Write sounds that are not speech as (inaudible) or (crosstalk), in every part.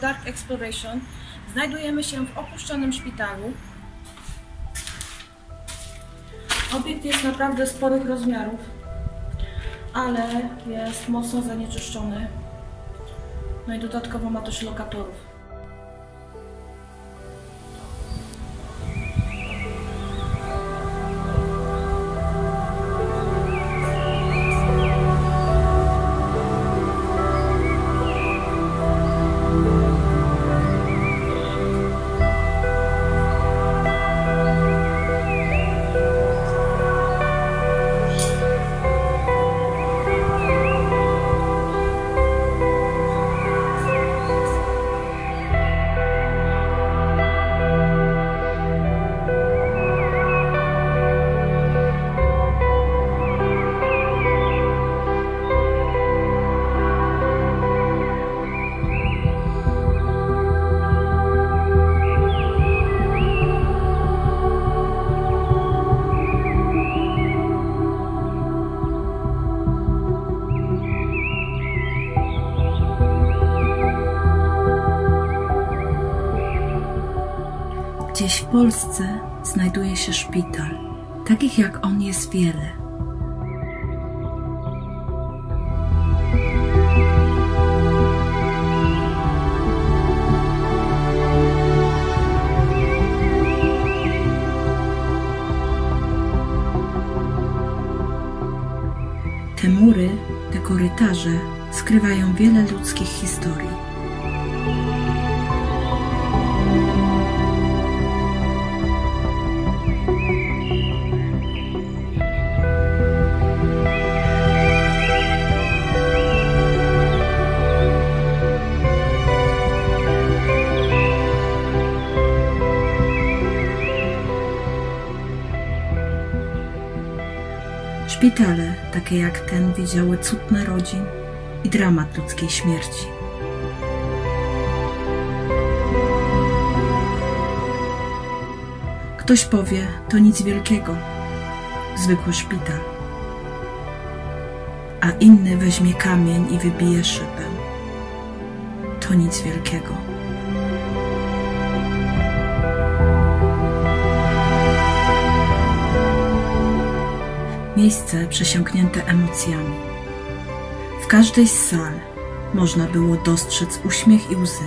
Dark Exploration. Znajdujemy się w opuszczonym szpitalu. Obiekt jest naprawdę sporych rozmiarów, ale jest mocno zanieczyszczony. No i dodatkowo ma też lokatorów. W Polsce znajduje się szpital. Takich jak on jest wiele. Te mury, te korytarze skrywają wiele ludzkich historii. Szpitale, takie jak ten, widziały cud narodzin i dramat ludzkiej śmierci. Ktoś powie, to nic wielkiego, zwykły szpital. A inny weźmie kamień i wybije szybę. To nic wielkiego. Miejsce przesiąknięte emocjami. W każdej z sal można było dostrzec uśmiech i łzy.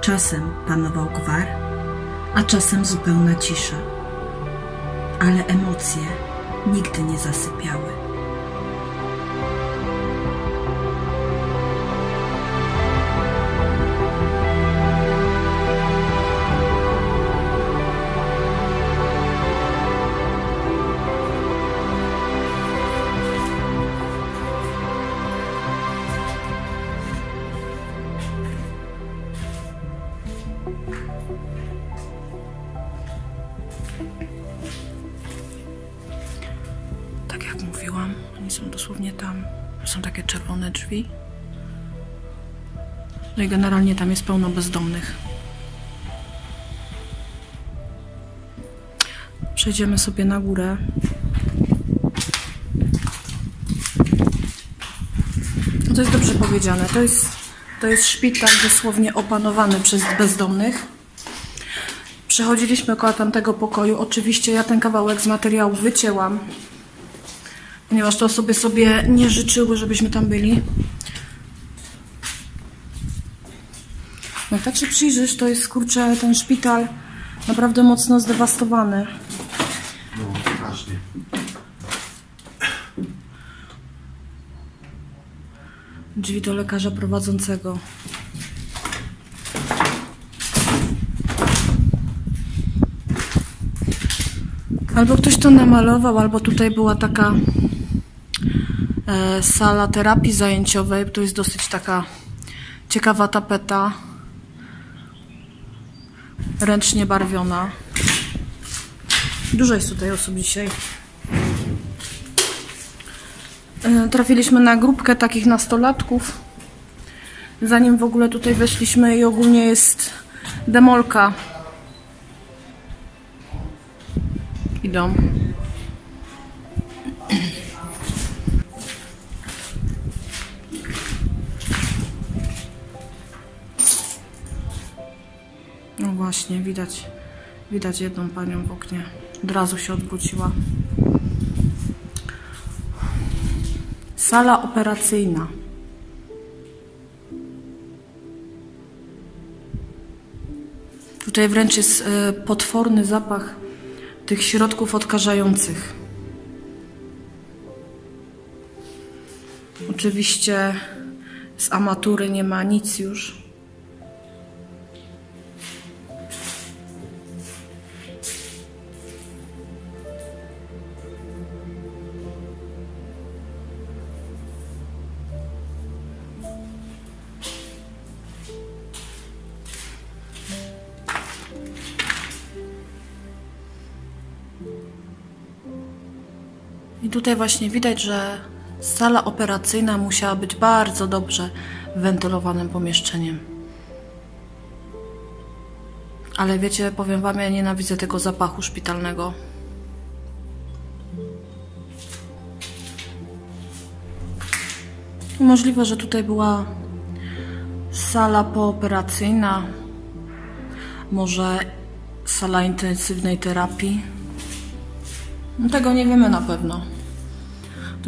Czasem panował gwar, a czasem zupełna cisza. Ale emocje nigdy nie zasypiały. Drzwi. No i generalnie tam jest pełno bezdomnych. Przejdziemy sobie na górę. No To jest dobrze powiedziane. To jest, to jest szpital dosłownie opanowany przez bezdomnych. Przechodziliśmy koło tamtego pokoju. Oczywiście ja ten kawałek z materiału wycięłam, ponieważ te osoby sobie nie życzyły, żebyśmy tam byli. No jak tak się przyjrzysz, to jest kurczę ten szpital naprawdę mocno zdewastowany. No, strasznie. Drzwi do lekarza prowadzącego. Albo ktoś to namalował, albo tutaj była taka sala terapii zajęciowej. To jest dosyć taka ciekawa tapeta. Ręcznie barwiona. Dużo jest tutaj osób dzisiaj. E, Trafiliśmy na grupkę takich nastolatków. Zanim w ogóle tutaj weszliśmy i ogólnie jest demolka. Idą. Właśnie, widać, widać jedną panią w oknie. Od razu się odwróciła. Sala operacyjna. Tutaj wręcz jest e, potworny zapach tych środków odkażających. Oczywiście z amatury nie ma nic już. Tutaj właśnie widać, że sala operacyjna musiała być bardzo dobrze wentylowanym pomieszczeniem. Ale wiecie, powiem wam, ja nienawidzę tego zapachu szpitalnego. Możliwe, że tutaj była sala pooperacyjna, może sala intensywnej terapii. No tego nie wiemy na pewno.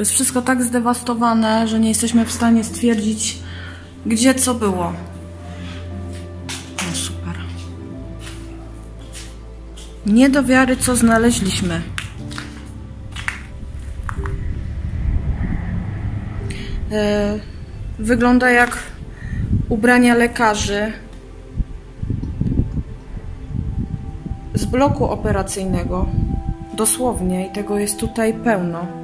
To jest wszystko tak zdewastowane, że nie jesteśmy w stanie stwierdzić, gdzie co było. No super. Nie do wiary, co znaleźliśmy. E, wygląda jak ubrania lekarzy z bloku operacyjnego. Dosłownie, i tego jest tutaj pełno.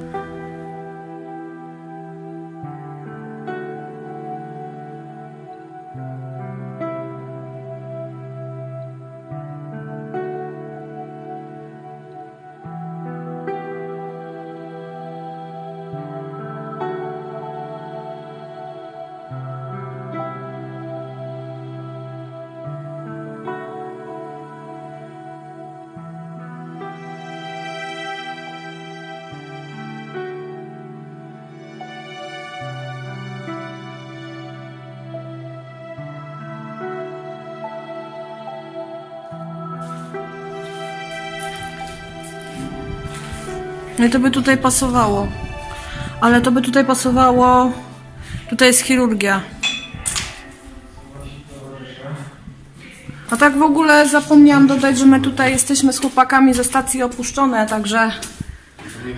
No i to by tutaj pasowało. Ale to by tutaj pasowało. Tutaj jest chirurgia. A tak w ogóle zapomniałam dodać, że my tutaj jesteśmy z chłopakami ze stacji opuszczone, także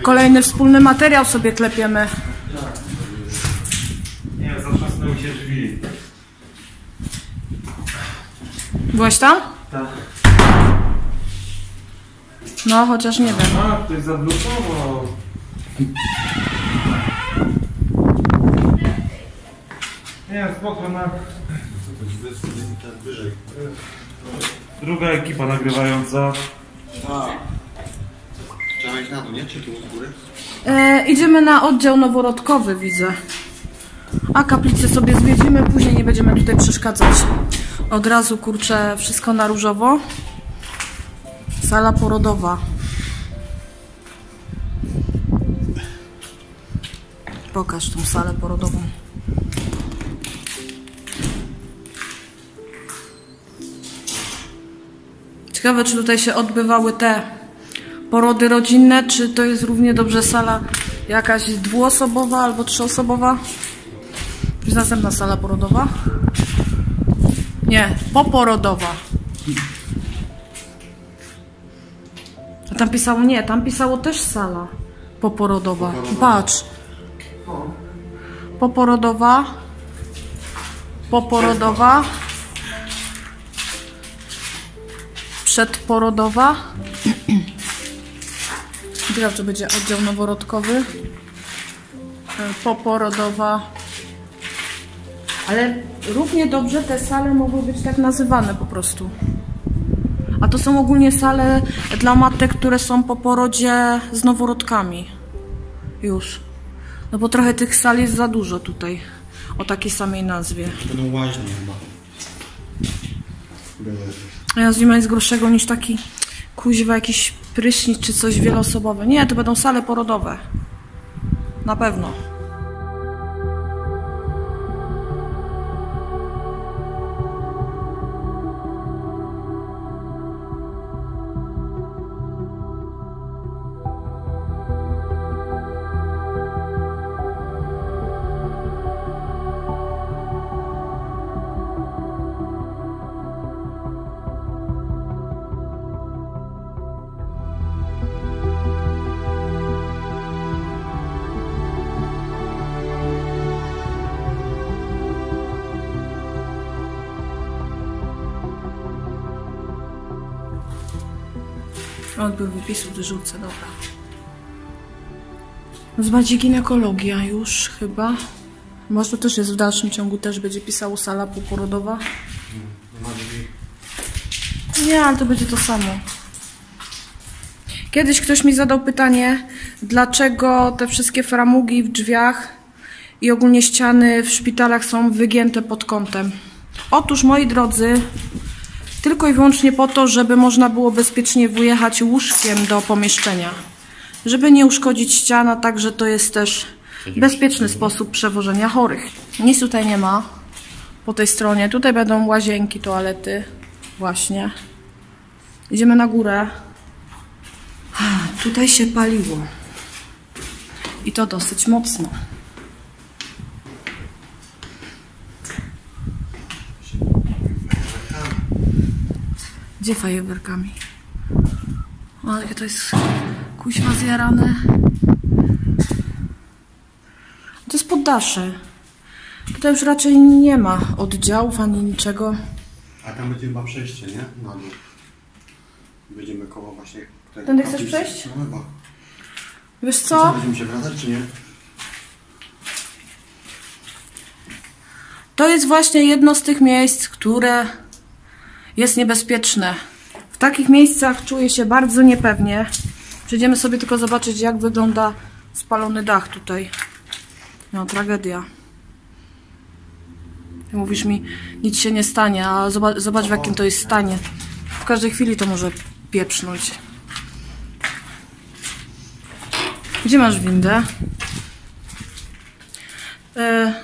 kolejny wspólny materiał sobie klepiemy. Nie, zatrzasnęły się drzwi. Byłeś tam? Tak. No, chociaż nie wiem. A, ktoś zablokował. Nie, spoko, na... Druga ekipa nagrywająca. A. Trzeba iść na dół, nie? Czy tu u góry? E, idziemy na oddział noworodkowy, widzę. A kaplicę sobie zwiedzimy, później nie będziemy tutaj przeszkadzać. Od razu kurczę wszystko na różowo. Sala porodowa. Pokaż tą salę porodową. Ciekawe, czy tutaj się odbywały te porody rodzinne, czy to jest równie dobrze sala jakaś dwuosobowa albo trzyosobowa? Jest następna sala porodowa? Nie, poporodowa. Tam pisało nie, tam pisało też sala poporodowa. Patrz. Poporodowa. Poporodowa. Przedporodowa. (clears throat) Ciekawe, czy będzie oddział noworodkowy. E, Poporodowa. Ale równie dobrze te sale mogły być tak nazywane po prostu. To są ogólnie sale dla matek, które są po porodzie z noworodkami. Już. No bo trochę tych sal jest za dużo tutaj. O takiej samej nazwie. Będą łaźnie chyba. A ja z nim jest grubszego niż taki kuźwa jakiś prysznic czy coś wieloosobowe. Nie, to będą sale porodowe. Na pewno. Wypisu wyrzucę, dobra. Zbadzi ginekologia już chyba. Może to też jest w dalszym ciągu, też będzie pisało sala poporodowa. Nie, ale to będzie to samo. Kiedyś ktoś mi zadał pytanie, dlaczego te wszystkie framugi w drzwiach i ogólnie ściany w szpitalach są wygięte pod kątem. Otóż, moi drodzy, tylko i wyłącznie po to, żeby można było bezpiecznie wyjechać łóżkiem do pomieszczenia. Żeby nie uszkodzić ścian, a także to jest też bezpieczny sposób przewożenia chorych. Nic tutaj nie ma po tej stronie. Tutaj będą łazienki, toalety. Właśnie. Idziemy na górę. Tutaj się paliło. I to dosyć mocno. Gdzie fajerwerkami? O, jakie to jest kuźwa zjarane. To jest poddasze. Tutaj już raczej nie ma oddziałów ani niczego. A tam będzie chyba przejście, nie? Na dół. Będziemy koło właśnie... tego Tędy chcesz kaplicy. przejść? No chyba. Wiesz Co? co? Będziemy się wracać, czy nie? To jest właśnie jedno z tych miejsc, które jest niebezpieczne. W takich miejscach czuję się bardzo niepewnie. Przejdziemy sobie tylko zobaczyć, jak wygląda spalony dach tutaj. No, tragedia. Ty mówisz mi, nic się nie stanie, a zobacz, zobacz w jakim to jest stanie. W każdej chwili to może pieprznąć. Gdzie masz windę? E,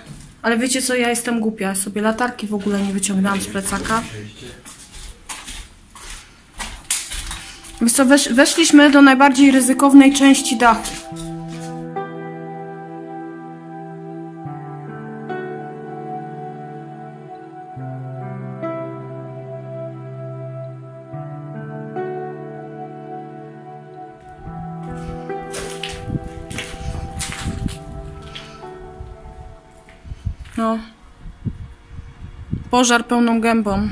ale wiecie co, ja jestem głupia. Sobie latarki w ogóle nie wyciągnęłam z plecaka. Wiesz co, wesz, weszliśmy do najbardziej ryzykownej części dachu. No. Pożar pełną gębą.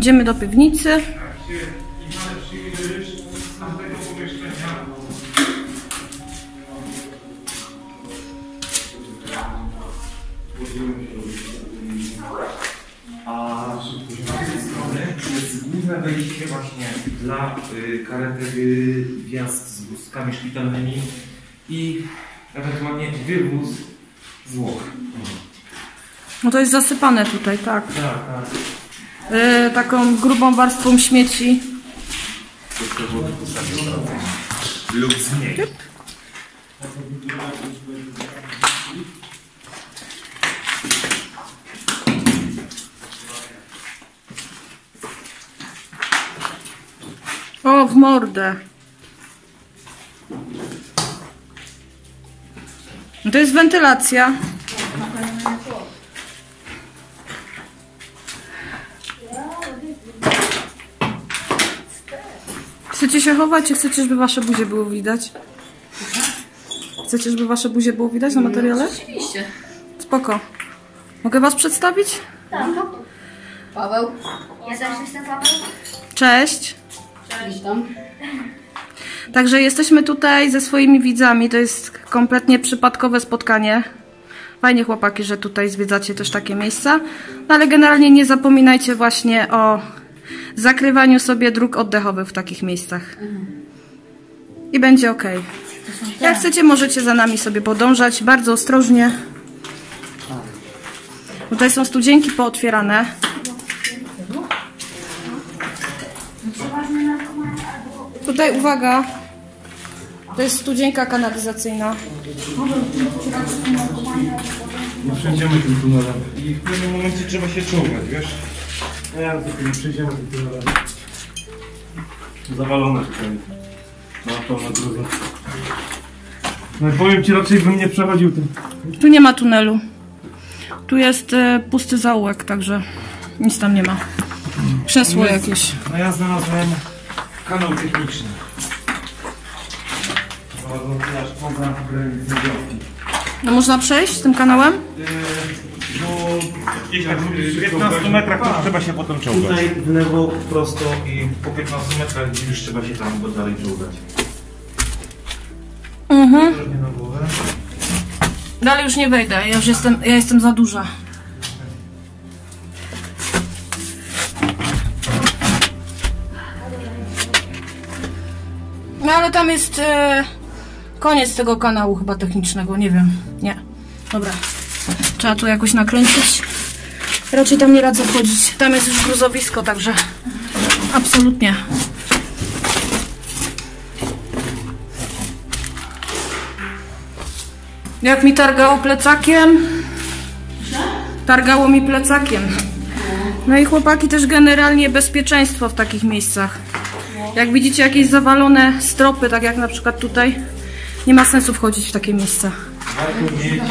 Idziemy do piwnicy. A z tej strony jest główne wejście właśnie dla y, karetek y, wjazd z wózkami szpitalnymi i ewentualnie wywóz zwłok. No to jest zasypane tutaj, tak. Tak, tak. E, taką grubą warstwą śmieci. Lub zmniej. O, w mordę. No To jest wentylacja. Chcecie się chować, czy chcecie, żeby wasze buzie było widać? Chcecie, żeby wasze buzie było widać na materiale? Oczywiście. Spoko. Mogę was przedstawić? Paweł. Ja też jestem Paweł. Cześć. Witam. Także jesteśmy tutaj ze swoimi widzami. To jest kompletnie przypadkowe spotkanie. Fajnie chłopaki, że tutaj zwiedzacie też takie miejsca. No ale generalnie nie zapominajcie właśnie o zakrywaniu sobie dróg oddechowych w takich miejscach. I będzie ok. Jak chcecie, możecie za nami sobie podążać. Bardzo ostrożnie. Tutaj są studzienki pootwierane. Tutaj uwaga. To jest studzienka kanalizacyjna. Nie przejdziemy tym tunelem. I w pewnym momencie trzeba się czołgać, wiesz? Nie, no tylko nie przejdziemy tym tunelem. Zawalone tutaj. Na to na drugą. No i powiem ci, raczej bym nie przechodził tym. Tu nie ma tunelu. Tu jest e, pusty zaułek, także nic tam nie ma. Krzesło jakieś. No ja znalazłem kanał techniczny. Znalazłem. No można przejść tym kanałem? No, gdzieś tak w 15 metrach to trzeba się potem czołgać. Tutaj w lewo, prosto i po 15 metrach już trzeba się tam dalej czołgać. Mhm. Trochę na głowę. Dalej już nie wejdę, ja już jestem, ja jestem za duża. No ale tam jest e, koniec tego kanału chyba technicznego, nie wiem. Nie. Dobra. Trzeba tu jakoś nakręcić. Raczej tam nie radzę wchodzić. Tam jest już gruzowisko, także absolutnie. Jak mi targało plecakiem? Targało mi plecakiem. No i chłopaki też generalnie bezpieczeństwo w takich miejscach. Jak widzicie jakieś zawalone stropy, tak jak na przykład tutaj, nie ma sensu wchodzić w takie miejsca. Warto mieć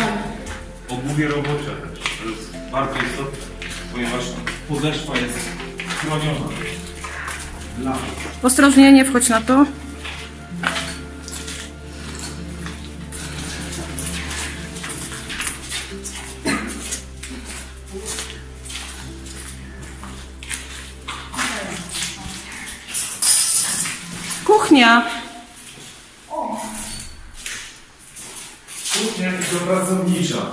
obuwie robocze. To jest bardzo istotne, ponieważ podeszwa jest chroniona. Dla Ostrożnie, nie wchodź na to. Kuchnia tylko pracownicza.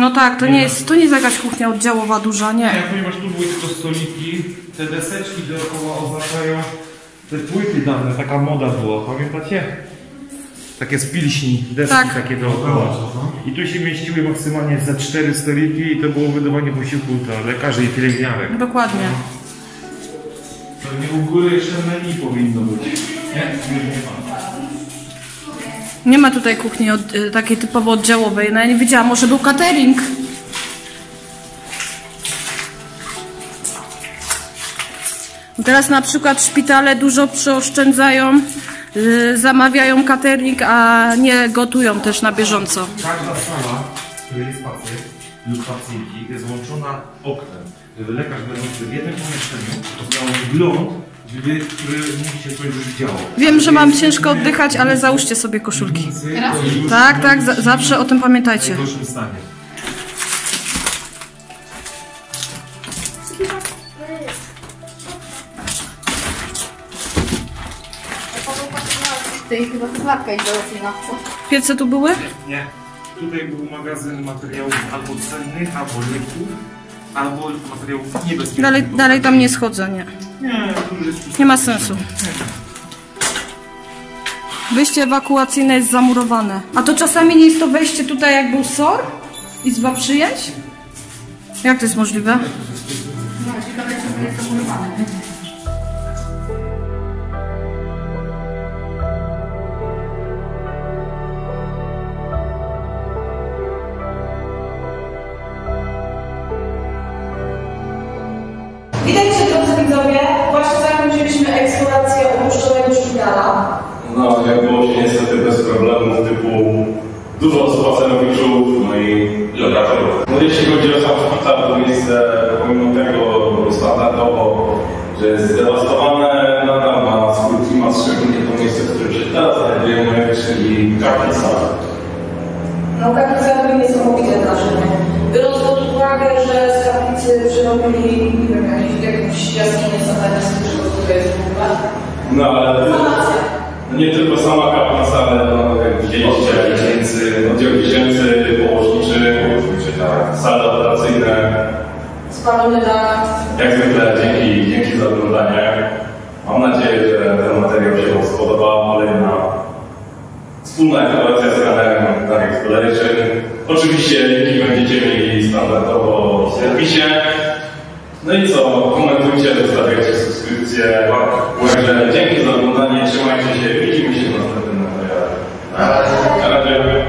No tak, to nie jest, to nie jest jakaś kuchnia oddziałowa duża, Nie, nie. ponieważ tu były tylko stoliki, te deseczki dookoła oznaczają te płyty dawne, taka moda była, pamiętacie? Takie z pilśni, deski Tak. takie dookoła. I tu się mieściły maksymalnie za cztery stoliki i to było wydawanie posiłku dla lekarzy i pielęgniarek. Dokładnie. Pewnie u góry jeszcze menu powinno być. Nie? Nie, nie ma. Nie ma tutaj kuchni od, y, takiej typowo oddziałowej. No ja nie wiedziałam, może był catering. Teraz na przykład szpitale dużo przeoszczędzają, y, zamawiają catering, a nie gotują też na bieżąco. Każda sala, w której jest pacjent lub pacjenci jest łączona oknem. Lekarz będący w jednym pomieszczeniu miał wgląd, które coś już działo. Wiem, że mam ciężko oddychać, ale załóżcie sobie koszulki. Tak, tak, zawsze o tym pamiętajcie. W stanie. Piece tu były? Nie. Tutaj był magazyn materiałów albo cennych, albo leków, albo materiałów niebezpiecznych. Dalej, dalej tam nie schodzę, nie. Nie, ma sensu. Wyjście ewakuacyjne jest zamurowane. A to czasami nie jest to wejście tutaj jak był SOR? Izba przyjęć? Jak to jest możliwe? No, ciekawe, czy to jest zamurowane. No, jak było się niestety bez problemów typu dużo spacerowiczów, no i lokatorów. No jeśli chodzi o sam szpital, to miejsce pomimo tego standardowo, że jest zdewastowane, nadal ma swój klimat, szczególnie to miejsce, w którym się teraz znajdujemy, czyli kaplica. No kaplica były niesamowite wrażenie. Biorąc pod uwagę, że z kaplicy jakieś, jakąś jaskinię satanistyczną, co to jest w ogóle. No ale Sanacja. No, nie tylko sama kaplica, ale no, dziecięcy, oddział dziecięcy, położniczy, położniczy tak, sale operacyjne, Spalony dach. Jak zwykle dzięki, dzięki za oglądanie. Mam nadzieję, że ten materiał się Wam spodoba. Kolejna wspólna eksploracja z kanałem Dark Exploration. Oczywiście linki będziecie mieli standardowo w serwisie. No i co? Komentujcie, zostawiajcie subskrypcję. Także dzięki za oglądanie. Trzymajcie się. Widzimy się w następnym materiale. Na razie.